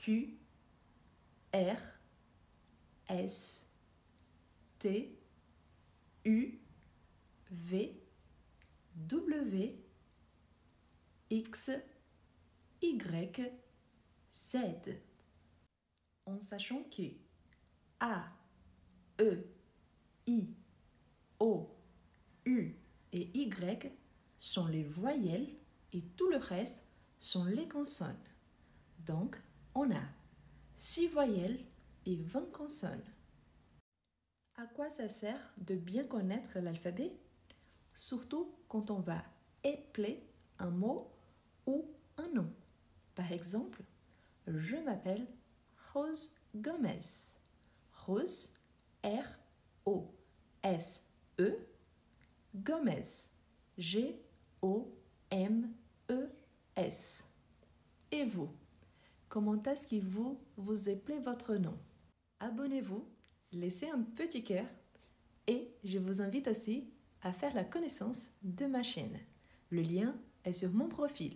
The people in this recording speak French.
Q, R, S, T, U, V, W, X, Y, Z. En sachant que A, E, I, O, U et Y sont les voyelles et tout le reste sont les consonnes. Donc, on a 6 voyelles et 20 consonnes. À quoi ça sert de bien connaître l'alphabet? Surtout quand on va épeler un mot ou un nom. Par exemple, je m'appelle Rose Gomez. Rose, R-O-S-E, Gomez, G-O-M-E-S. Et vous? Comment est-ce que vous vous appelez votre nom Abonnez-vous, laissez un petit cœur et je vous invite aussi à faire la connaissance de ma chaîne. Le lien est sur mon profil.